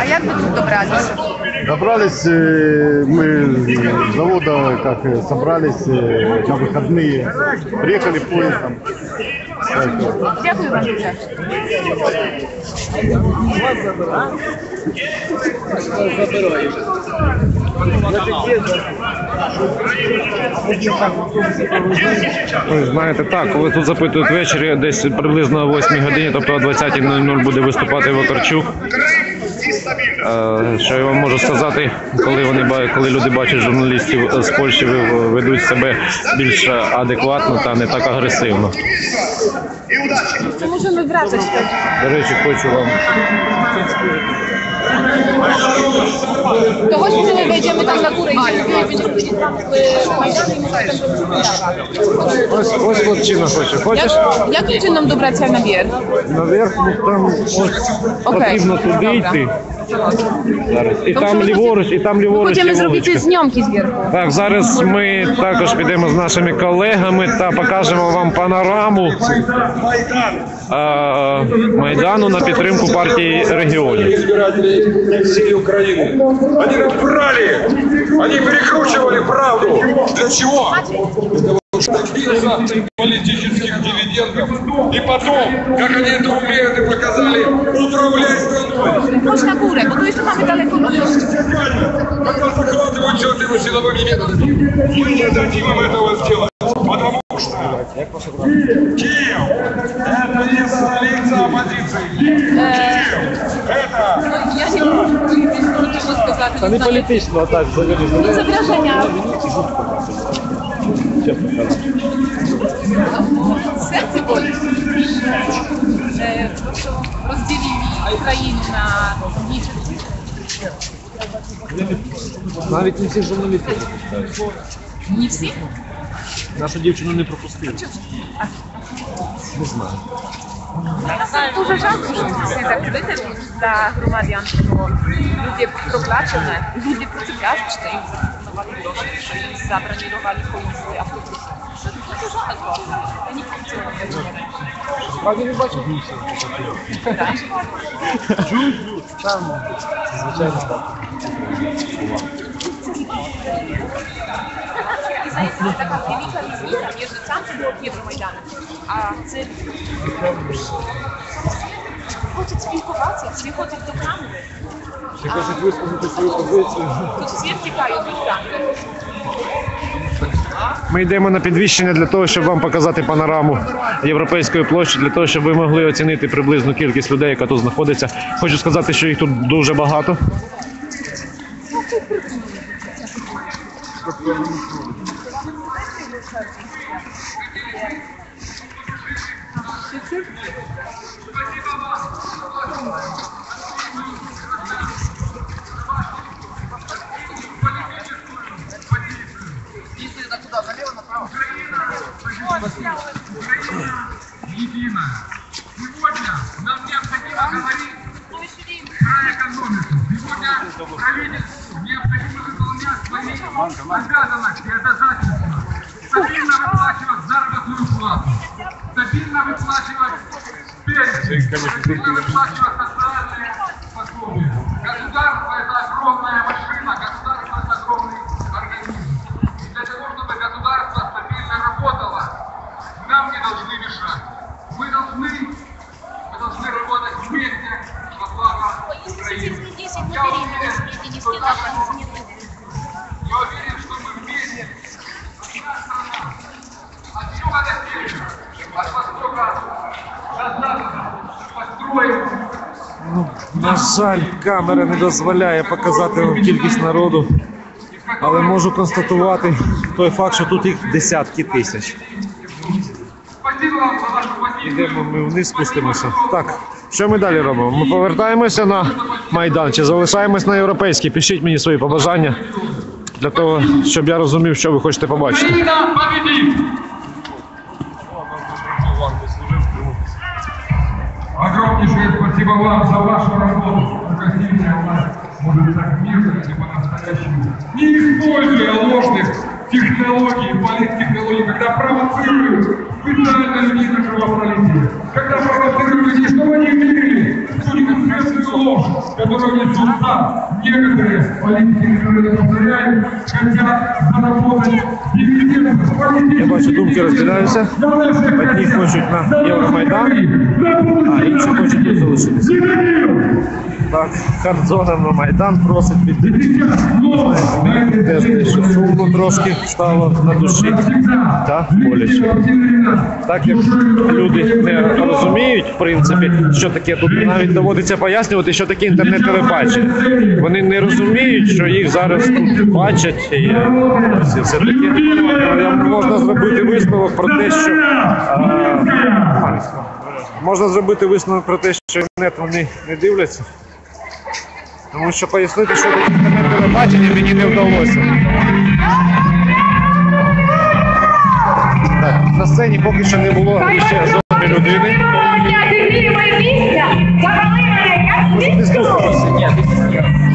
А як ви тут добралися? Добрались э, мы с завода, как э, собрались э, на выходные, приехали поездом. Так, Дякую вам дуже. Ви знаєте, так, коли тут запитують ввечері, десь приблизно о 8 годині, тобто о 20.00 буде виступати Вакарчук. Е, Що я вам можу сказати, коли вони коли люди бачать журналістів з Польщі, ведуть себе більш адекватно та не так агресивно. Możemy wracać wtedy. До речі, хочу вам To chodźmy, my wejdziemy tam na górę i będziemy później tam w Majdanie i może ось ось хлопчина хоче. Хочеш? Jak, jakim czynom добратися наверх? Наверх, ну там ось потрібно туди Добре. йти. Зараз. І Тому там що ми ліворуч, і там ліворуч. Хочемо є зробити вуличка. зйомки зверху. Так, зараз ми також підемо з нашими колегами та покажемо вам панораму е, Майдану на підтримку партії регіонів. избирателей всей Украины. Они нам врали, они перекручивали правду. Для чего? Для того, чтобы добиться политических дивидендов. И потом, как они это умеют и показали, управлять страной. Chodź na górę, bo tu jeszcze mamy daleko do Когда захватывают этими силовыми методами. Мы не дадим им этого сделать. Потому что Киев – это не столица оппозиции. Киев – это Ja nie wiem, trudno сказати. Та не політично, а так взагалі. No це враження. Serce boli. Że po prostu rozdzielili Ukrainę na niczym. Навіть не всіх журналістів. Nie всі. Нашу дівчину не пропустили. Не знаю. Дуже жалко, що це все закрите для громадян, що люди проплачені, люди проціплячні, їм запропонували гроші, забронірували поїзди, автобуси. Я не хочу цього говорити. Справді не бачив? Раніше Там, звичайно, так. І знаєте, така велика різниця між центром Євромайданом, а це хочуть спілкуватися, всі ходять до камери. Чи хочуть висказати свою позицію? Тут всі втікають від камери. Ми йдемо на підвищення для того, щоб вам показати панораму Європейської площі, для того, щоб ви могли оцінити приблизну кількість людей, яка тут знаходиться. Хочу сказати, що їх тут дуже багато. Едина. Сегодня нам необходимо говорить про экономику. Сегодня правительству необходимо выполнять свои обязанности. Значит стабильно выплачивать заработную плату, стабильно выплачивать пенсии, стабильно выплачивать социальные пособия. Государство это огромная машина, государство На жаль, камера не дозволяє показати вам кількість народу, але можу констатувати той факт, що тут їх десятки тисяч. Йдемо ми вниз спустимося. Так, що ми далі робимо? Ми повертаємося на Майдан чи залишаємось на європейський? Пишіть мені свої побажання для того, щоб я розумів, що ви хочете побачити. Огромнейшее спасибо вам за вашу работу. Только сильная власть может так мирно и по-настоящему, не используя ложных технологий, политтехнологий, когда провоцируют специально людей на кровопролитие, когда провоцируют людей, чтобы они верили в ту несусветную ложь, которого нет конца. Некоторые политики, которые повторяют, хотят заработать дивиденды. Я бачу, думки розділяються. Одні хочуть на Євромайдан, а інші хочуть тут залишитися. Так, Хардзона на Майдан просить піти. Теж дещо сумно трошки стало на душі. Та боляче. Так як люди не розуміють, в принципі, що таке тут навіть доводиться пояснювати, що таке інтернет-телебачення. Вони не розуміють, що їх зараз тут бачать. І все таке е, можна зробити висновок про те, що а, можна зробити висновок про те, що інтернет вони не дивляться. Тому що пояснити, що таке інтернет-телебачення, мені не вдалося. Так, на сцені поки що не було ще жодної людини.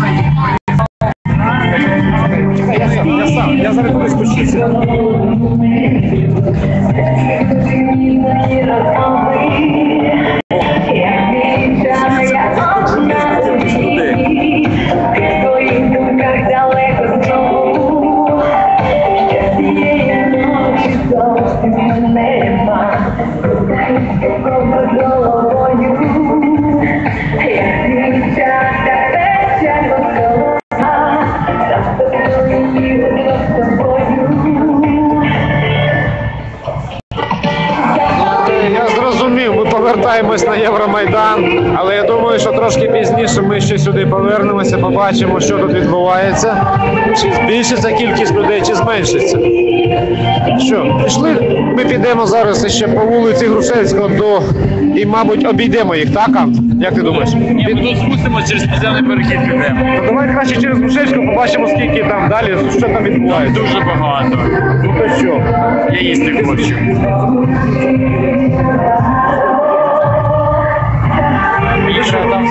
Ні, Євромайдан, але я думаю, що трошки пізніше ми ще сюди повернемося, побачимо, що тут відбувається. Чи збільшиться кількість людей, чи зменшиться. Що, пішли? Ми підемо зараз ще по вулиці Грушевського до і, мабуть, обійдемо їх, так, Ант? Як ти думаєш? Ні, ми тут спустимося через підземний перехід підемо. Ну, давай краще через Грушевського побачимо, скільки там далі, що там відбувається. Дуже багато. Ну то що? Я їсти хочу. І що там?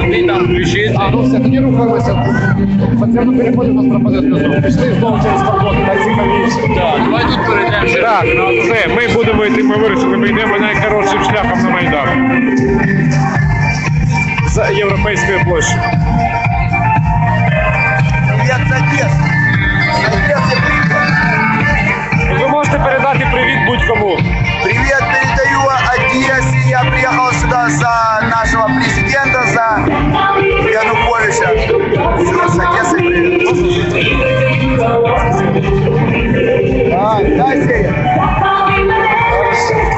Куди там включити? А, ну все, тоді рухаємося. Цьому переходу нас пропаде. Пішли знову через кордон, найцікавіше. Так, давай тут перейдемо. Так, все, ми будемо йти, ми вирішили, ми йдемо найкоротшим шляхом на Майдан. За Європейською площею. Привет, Одесса! А, да, Сея?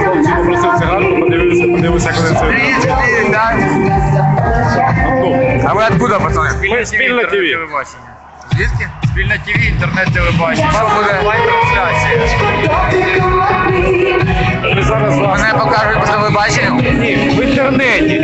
Хлопці попросив цигарку, подивився, подивився, як вони це. Три, четыре, да? А вы откуда, пацаны? Ми спільно ТВ. Звідки? Спільна ТВ, інтернет-телебачення. Що буде? Онлайн-трансляція. Ми зараз вас. Мене покажуть по телебаченню? Ні, в інтернеті.